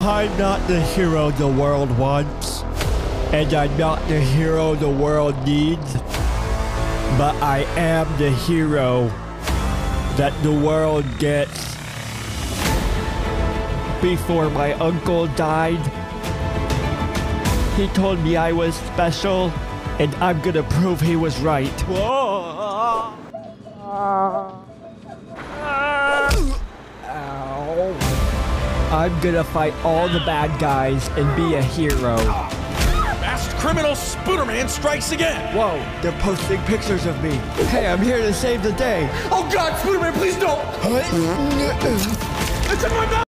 I'm not the hero the world wants, and I'm not the hero the world needs, but I am the hero that the world gets. Before my uncle died, he told me I was special, and I'm gonna prove he was right. Whoa. I'm gonna fight all the bad guys and be a hero. Masked criminal Spooderman strikes again. Whoa, they're posting pictures of me. Hey, I'm here to save the day. Oh God, Spooderman, please don't! It's in my mouth!